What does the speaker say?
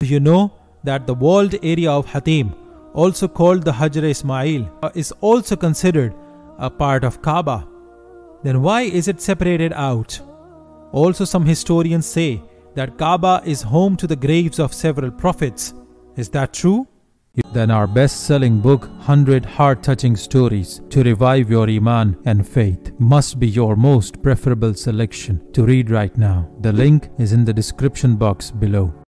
Do you know that the walled area of Hatim, also called the Hijr Ismail, is also considered a part of Kaaba? Then why is it separated out? Also, some historians say that Kaaba is home to the graves of several prophets. Is that true? Then our best selling book, 100 Heart Touching Stories to Revive Your Iman and Faith, must be your most preferable selection to read right now. The link is in the description box below.